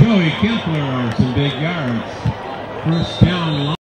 Joey Kempler, some big yards. First down